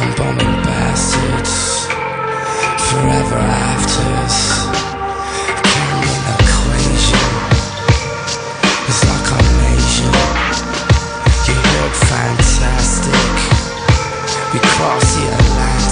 and bombing bastards forever afters. Equation like. You look fantastic. We cross the Atlantic.